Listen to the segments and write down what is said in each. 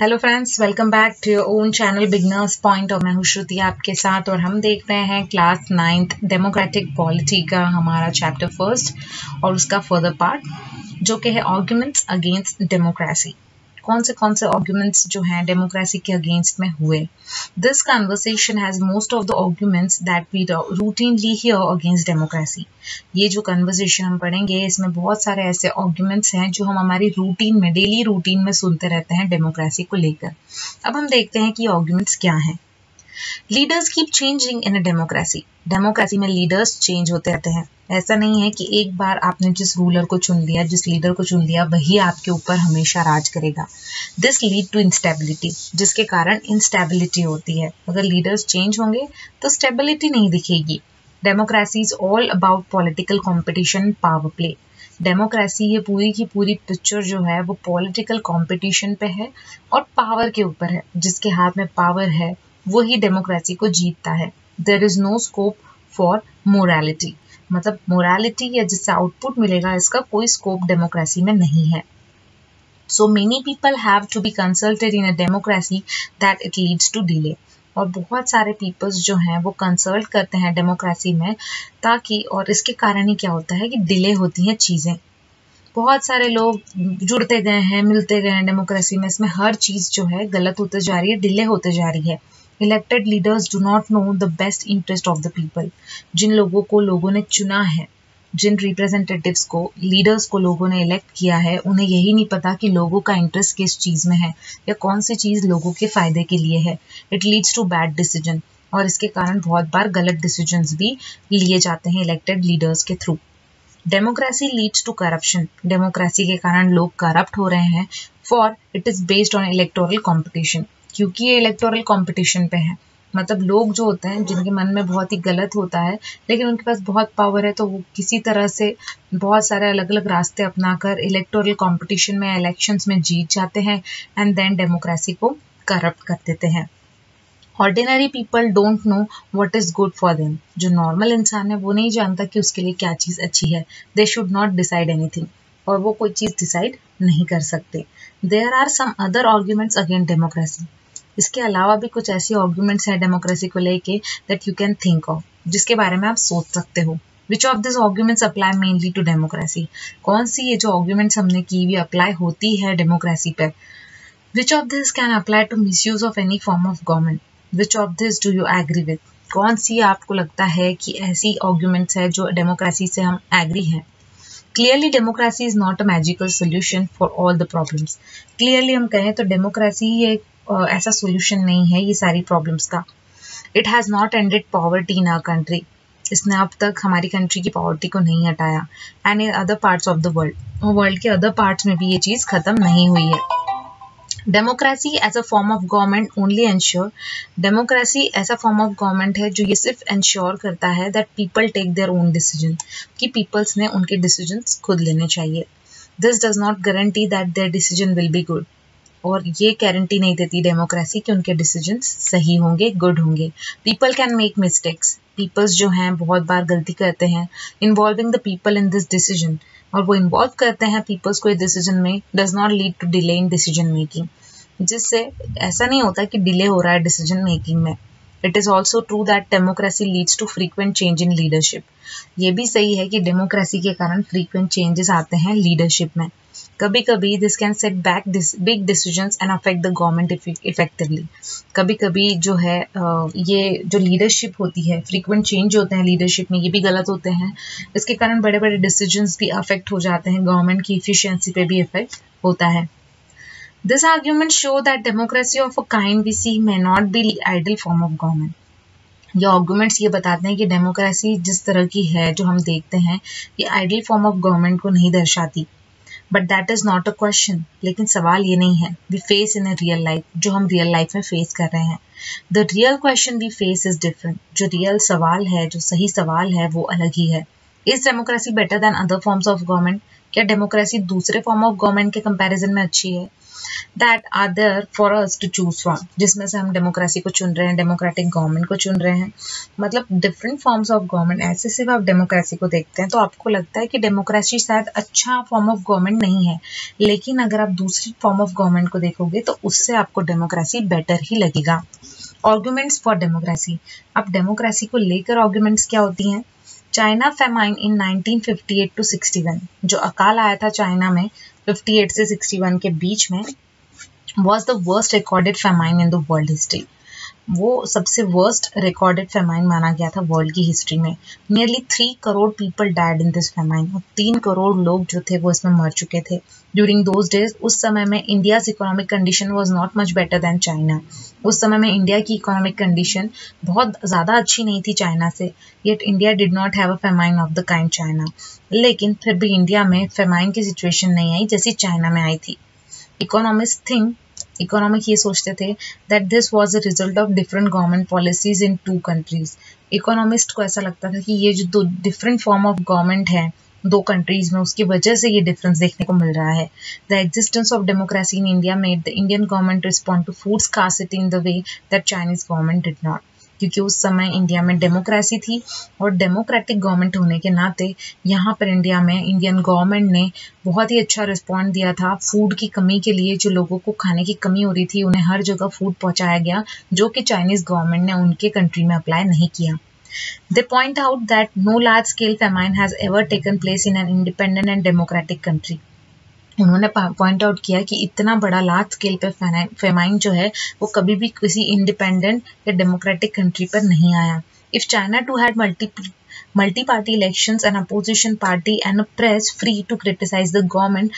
Hello friends welcome back to your own channel beginners point और मैं हूँ श्रुति आपके साथ और हम देख रहे हैं क्लास नाइन्थ डेमोक्रेटिक पॉलिटी का हमारा चैप्टर फ़र्स्ट और उसका फर्दर पार्ट जो कि है आर्ग्यूमेंट्स अगेंस्ट डेमोक्रेसी कौन से कौन से आर्ग्यूमेंट्स जो हैं डेमोक्रेसी के अगेंस्ट में हुए? This conversation has most of the arguments that we routinely hear against democracy ये जो कन्वर्सेशन हम पढ़ेंगे, इसमें बहुत सारे ऐसे आर्ग्यूमेंट्स हैं जो हम हमारी रूटीन में डेली रूटीन में सुनते रहते हैं डेमोक्रेसी को लेकर. अब हम देखते हैं कि आर्ग्यूमेंट्स क्या हैं. Leaders keep changing in a democracy democracy में लीडर्स चेंज होते रहते हैं। ऐसा नहीं है कि एक बार आपने जिस रूलर को चुन लिया, जिस लीडर को चुन लिया, वही आपके ऊपर हमेशा राज करेगा। दिस लीड टू इंस्टेबिलिटी जिसके कारण इंस्टेबिलिटी होती है। अगर लीडर्स चेंज होंगे तो स्टेबिलिटी नहीं दिखेगी। Democracy is all about political competition power play democracy ये पूरी की पूरी पिक्चर जो है, वो पॉलिटिकल कंपटीशन पे है और पावर के ऊपर है, जिसके हाथ में पावर है। वही डेमोक्रेसी को जीतता है. There is no scope for morality मतलब मोरालिटी या जिससे आउटपुट मिलेगा, इसका कोई स्कोप डेमोक्रेसी में नहीं है. So many people have to be consulted in a democracy that it leads to delay और बहुत सारे पीपल्स जो हैं, वो कंसल्ट करते हैं डेमोक्रेसी में ताकि और इसके कारण ही क्या होता है कि डिले होती हैं चीज़ें. बहुत सारे लोग जुड़ते गए हैं, मिलते गए हैं डेमोक्रेसी में, इसमें हर चीज़ जो है गलत होते जा रही है डिले होते जा रही है. Elected leaders do not know the best interest of the people जिन लोगों को लोगों ने चुना है, जिन रिप्रेजेंटेटिव्स को लीडर्स को लोगों ने इलेक्ट किया है, उन्हें यही नहीं पता कि लोगों का इंटरेस्ट किस चीज़ में है या कौन सी चीज़ लोगों के फ़ायदे के लिए है। It leads to bad decision और इसके कारण बहुत बार गलत डिसीजंस भी लिए जाते हैं इलेक्टेड लीडर्स के through democracy leads to corruption democracy के कारण लोग करप्ट हो रहे हैं। For it is based on electoral competition क्योंकि ये इलेक्टोरल कंपटीशन पे है। मतलब लोग जो होते हैं, जिनके मन में बहुत ही गलत होता है, लेकिन उनके पास बहुत पावर है तो वो किसी तरह से बहुत सारे अलग अलग रास्ते अपनाकर इलेक्टोरल कंपटीशन में इलेक्शंस में जीत जाते हैं एंड देन डेमोक्रेसी को करप्ट कर देते हैं। Ordinary people don't know what is good for them जो नॉर्मल इंसान है, वो नहीं जानता कि उसके लिए क्या चीज़ अच्छी है। They should not decide anything और वो कोई चीज़ डिसाइड नहीं कर सकते। There are some other arguments against democracy इसके अलावा भी कुछ ऐसी आर्ग्यूमेंट्स हैं डेमोक्रेसी को लेके that you can think of जिसके बारे में आप सोच सकते हो। Which of this arguments apply mainly to democracy कौन सी ये जो आर्ग्यूमेंट्स हमने की हुई अप्लाई होती है डेमोक्रेसी पर which of this can apply to misuse of any form of government which of this do you agree with कौन सी आपको लगता है कि ऐसी आर्ग्यूमेंट्स है जो डेमोक्रेसी से हम एग्री हैं? Clearly democracy is not a magical solution for all the problems clearly हम कहें तो डेमोक्रेसी एक ऐसा सोल्यूशन नहीं है ये सारी प्रॉब्लम्स का। It has not ended poverty in our country इसने अब तक हमारी कंट्री की पॉवर्टी को नहीं हटाया। And in other parts of the world world के अदर पार्ट्स में भी ये चीज़ ख़त्म नहीं हुई है। Democracy as a form of government only ensure democracy ऐसा फॉर्म ऑफ़ गवर्नमेंट है जो ये सिर्फ़ इंश्योर करता है that people take their own decision कि पीपल्स ने उनके डिसीज़न खुद लेने चाहिए। This does not guarantee that their decision will be good और ये गारंटी नहीं देती डेमोक्रेसी कि उनके डिसीज़न सही होंगे गुड होंगे। People can make mistakes peoples जो हैं, बहुत बार गलती करते हैं। Involving the people in this decision और वो इन्वॉल्व करते हैं पीपल्स को डिसीज़न में does not lead to delay in decision making जिससे ऐसा नहीं होता कि डिले हो रहा है डिसीज़न मेकिंग में। It is also true that democracy leads to frequent change in leadership ये भी सही है कि डेमोक्रेसी के कारण फ्रीक्वेंट चेंजेस आते हैं लीडरशिप में। कभी कभी this can set back big decision and affect the government effectively कभी कभी जो है ये जो लीडरशिप होती है फ्रीक्वेंट चेंज होते हैं लीडरशिप में, ये भी गलत होते हैं। इसके कारण बड़े बड़े डिसीजंस भी अफेक्ट हो जाते हैं गवर्नमेंट की इफिशियंसी पे भी इफ़ेक्ट होता है। This argument show that democracy of a kind we see may not be ideal form of government ये आर्गूमेंट्स ये बताते हैं कि डेमोक्रेसी जिस तरह की है जो हम देखते हैं, ये आइडल फॉर्म ऑफ़ गवर्नमेंट को नहीं दर्शाती। But that is not a question लेकिन सवाल ये नहीं है। We face in real life जो हम रियल लाइफ में फेस कर रहे हैं। The real question we face is different जो रियल सवाल है, जो सही सवाल है, वो अलग ही है। Is democracy better than other forms of government क्या डेमोक्रेसी दूसरे फॉर्म ऑफ़ गवर्नमेंट के कंपैरिजन में अच्छी है। That are there for us to choose from जिसमें से हम डेमोक्रेसी को चुन रहे हैं डेमोक्रेटिक गवर्नमेंट को चुन रहे हैं। मतलब डिफरेंट फॉर्म्स ऑफ़ गवर्नमेंट ऐसे सिर्फ़ आप डेमोक्रेसी को देखते हैं तो आपको लगता है कि डेमोक्रेसी शायद अच्छा फॉर्म ऑफ़ गवर्नमेंट नहीं है। लेकिन अगर आप दूसरी फॉर्म ऑफ़ गवर्नमेंट को देखोगे तो उससे आपको डेमोक्रेसी बेटर ही लगेगा। आर्ग्यूमेंट्स फॉर डेमोक्रेसी अब डेमोक्रेसी को लेकर आर्ग्यूमेंट्स क्या होती हैं? चाइना फेमाइन इन 1958 टू 61 जो अकाल आया था चाइना में 58 से 61 के बीच में was the worst recorded famine in the world history वो सबसे वर्स्ट रिकॉर्डेड फेमाइन माना गया था वर्ल्ड की हिस्ट्री में। Nearly three crore people died in this famine और तीन करोड़ लोग जो थे वो इसमें मर चुके थे। ड्यूरिंग दोज डेज़ उस समय में India economic condition was not much better than China उस समय में इंडिया की इकोनॉमिक कंडीशन बहुत ज़्यादा अच्छी नहीं थी चाइना से yet India did not have a famine of the kind China लेकिन फिर भी इंडिया में फेमाइन की सिचुएशन नहीं आई जैसी चाइना में आई थी। इकोनॉमिस्ट थिंक इकोनॉमिक ये सोचते थे that this was a result of different government policies in two countries economist को ऐसा लगता था कि ये जो दो डिफरेंट फॉर्म ऑफ़ गवर्नमेंट है, दो कंट्रीज़ में, उसकी वजह से ये डिफरेंस देखने को मिल रहा है। The existence of democracy in India made the Indian government respond to food scarcity in the way that Chinese government did not क्योंकि उस समय इंडिया में डेमोक्रेसी थी और डेमोक्रेटिक गवर्नमेंट होने के नाते यहाँ पर इंडिया में इंडियन गवर्नमेंट ने बहुत ही अच्छा रिस्पॉन्ड दिया था फ़ूड की कमी के लिए जो लोगों को खाने की कमी हो रही थी, उन्हें हर जगह फ़ूड पहुँचाया गया, जो कि चाइनीज़ गवर्नमेंट ने उनके कंट्री में अप्लाई नहीं किया They point out that no large scale famine has ever taken place in an independent and democratic country. उन्होंने पॉइंट आउट किया कि इतना बड़ा लार्ज स्केल पे फेमाइन जो है, वो कभी भी किसी इंडिपेंडेंट या डेमोक्रेटिक कंट्री पर नहीं आया। If China too had multi elections an opposition party and a press free to criticize the government,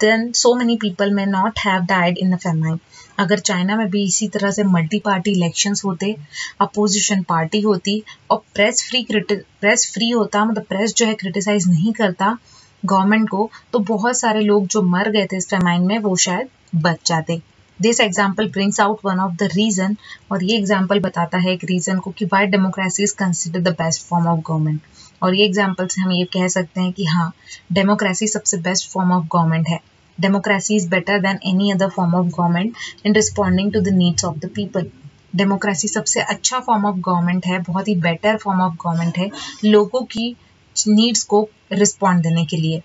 then so many people may not have died in a famine. अगर China में भी इसी तरह से multi party elections होते opposition party होती, और press free press free होता मतलब प्रेस जो है क्रिटिसाइज नहीं करता गवर्नमेंट को तो बहुत सारे लोग जो मर गए थे इस फेमाइन में, वो शायद बच जाते। This example brings out one of the reason और ये एग्ज़ाम्पल बताता है एक रीजन को कि why democracy is consider the best form of government और ये एग्ज़ाम्पल से हम ये कह सकते हैं कि हाँ डेमोक्रेसी सबसे बेस्ट फॉर्म ऑफ़ गवर्नमेंट है। Democracy is better than any other form of government in responding to the needs of the people democracy सबसे अच्छा फॉर्म ऑफ़ गवर्नमेंट है, बहुत ही बेटर फॉर्म ऑफ़ गवर्नमेंट है। लोगों की नीड्स को रिस्पॉन्ड देने के लिए।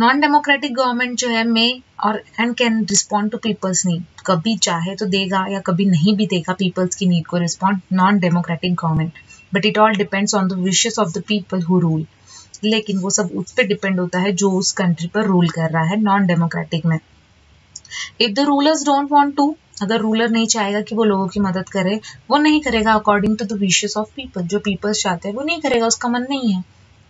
नॉन डेमोक्रेटिक गवर्नमेंट जो है मे और and can respond to peoples need कभी चाहे तो देगा या कभी नहीं भी देगा पीपल्स की नीड को respond non democratic government but it all depends on the wishes of the people who rule लेकिन वो सब उस पर डिपेंड होता है जो उस कंट्री पर रूल कर रहा है नॉन डेमोक्रेटिक में। If the rulers don't want to अगर रूलर नहीं चाहेगा कि वो लोगों की मदद करे, वो नहीं करेगा according to the wishes of people जो पीपल्स चाहते हैं, वो नहीं करेगा, उसका मन नहीं है।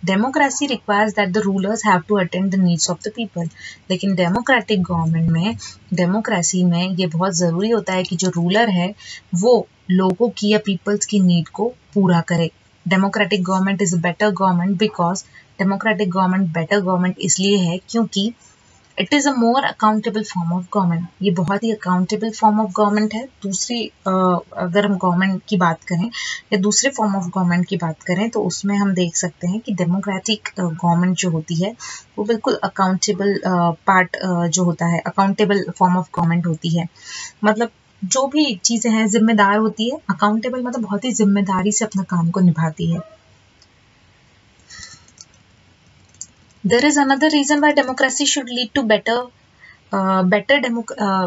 Democracy requires that the rulers have to attend the needs of the people लेकिन डेमोक्रेटिक गवर्नमेंट में डेमोक्रेसी में ये बहुत ज़रूरी होता है कि जो रूलर है, वो लोगों की या पीपल्स की नीड को पूरा करे। Democratic government is better government because democratic government better government इसलिए है क्योंकि it is a more accountable form of government ये बहुत ही अकाउंटेबल फॉर्म ऑफ़ गवर्नमेंट है। दूसरी अगर हम गवर्नमेंट की बात करें या दूसरे फॉर्म ऑफ़ गवर्नमेंट की बात करें तो उसमें हम देख सकते हैं कि डेमोक्रेटिक गवर्नमेंट जो होती है, वो बिल्कुल अकाउंटेबल पार्ट जो होता है अकाउंटेबल फॉर्म ऑफ़ गवर्नमेंट होती है। मतलब जो भी चीज़ें हैं, जिम्मेदार होती है अकाउंटेबल मतलब बहुत ही ज़िम्मेदारी से अपना काम को निभाती है। There is another reason why democracy should lead to better better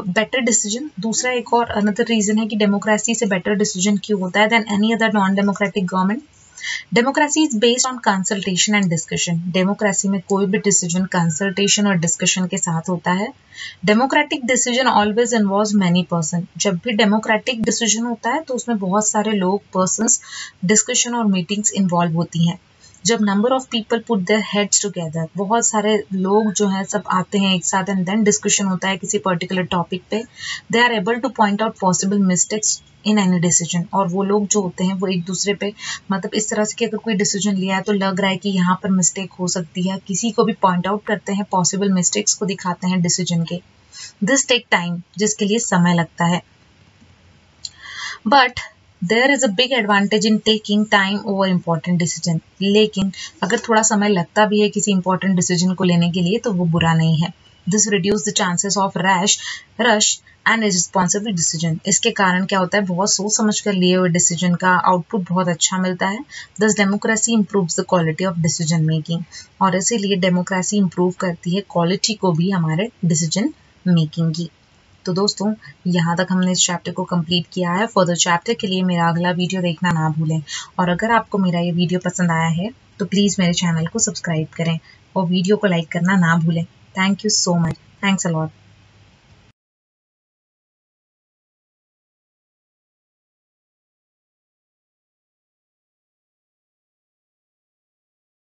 better decision दूसरा एक और अनदर रीजन है कि डेमोक्रेसी से बेटर डिसीज़न क्यों होता है than any other non democratic government democracy is based on consultation and discussion democracy में कोई भी डिसीज़न कंसल्टेशन और डिस्कशन के साथ होता है democratic decision always involve many person जब भी डेमोक्रेटिक डिसीज़न होता है तो उसमें बहुत सारे लोग पर्सन डिस्कशन और मीटिंग्स इन्वॉल्व होती हैं जब number of people put their heads together बहुत सारे लोग जो हैं सब आते हैं एक साथ एंड देन डिस्कशन होता है किसी पर्टिकुलर टॉपिक पे। They are able to point out possible mistakes in any decision और वो लोग जो होते हैं वो एक दूसरे पे मतलब इस तरह से कि अगर कोई डिसीज़न लिया है तो लग रहा है कि यहाँ पर मिस्टेक हो सकती है। किसी को भी पॉइंट आउट करते हैं पॉसिबल मिस्टेक्स को दिखाते हैं डिसीज़न के। दिस टेक टाइम जिसके लिए समय लगता है। But there is a big advantage in taking time over important decision लेकिन अगर थोड़ा समय लगता भी है किसी इंपॉर्टेंट डिसीज़न को लेने के लिए तो वो बुरा नहीं है। This reduce the chances of rash rush and responsible decision इसके कारण क्या होता है? बहुत सोच समझ कर लिए हुए डिसीज़न का आउटपुट बहुत अच्छा मिलता है। Thus democracy improve the quality of decision making और इसीलिए डेमोक्रेसी इंप्रूव करती है क्वालिटी को भी हमारे डिसीज़न मेकिंग की। तो दोस्तों, यहाँ तक हमने इस चैप्टर को कंप्लीट किया है। फर्दर चैप्टर के लिए मेरा अगला वीडियो देखना ना भूलें। और अगर आपको मेरा ये वीडियो पसंद आया है तो प्लीज़ मेरे चैनल को सब्सक्राइब करें और वीडियो को लाइक करना ना भूलें। Thank you so much thanks a lot